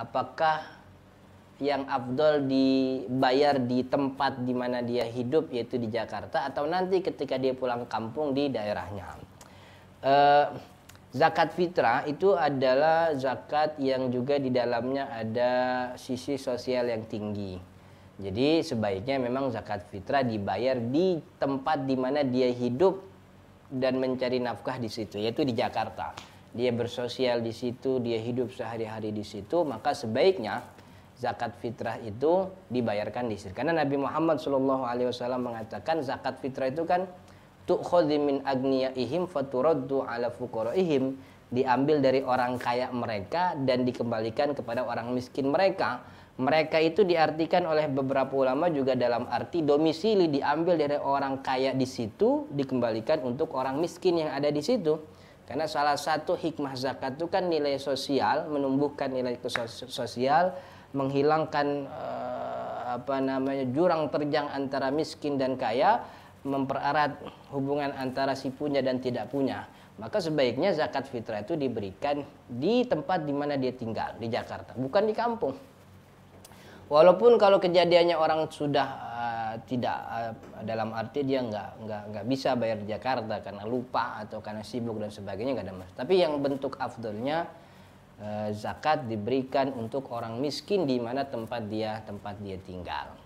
apakah yang afdol dibayar di tempat di mana dia hidup yaitu di Jakarta atau nanti ketika dia pulang kampung di daerahnya. Uh, zakat fitrah itu adalah zakat yang juga di dalamnya ada sisi sosial yang tinggi. Jadi sebaiknya memang zakat fitrah dibayar di tempat di mana dia hidup dan mencari nafkah di situ, yaitu di Jakarta. Dia bersosial di situ, dia hidup sehari-hari di situ, maka sebaiknya zakat fitrah itu dibayarkan di situ. Karena Nabi Muhammad SAW mengatakan zakat fitrah itu kan tu'khadhi min agniyaihim faturaddu ala fuqaraihim diambil dari orang kaya mereka dan dikembalikan kepada orang miskin mereka. Mereka itu diartikan oleh beberapa ulama juga dalam arti domisili diambil dari orang kaya di situ dikembalikan untuk orang miskin yang ada di situ. Karena salah satu hikmah zakat itu kan nilai sosial, menumbuhkan nilai sosial, menghilangkan uh, apa namanya jurang terjang antara miskin dan kaya, mempererat hubungan antara si punya dan tidak punya. Maka sebaiknya zakat fitrah itu diberikan di tempat di mana dia tinggal di Jakarta, bukan di kampung. Walaupun kalau kejadiannya orang sudah tidak uh, dalam arti dia nggak nggak nggak bisa bayar di Jakarta karena lupa atau karena sibuk dan sebagainya nggak ada masalah. Tapi yang bentuk afdolnya Eh, zakat diberikan untuk orang miskin di mana tempat dia tempat dia tinggal.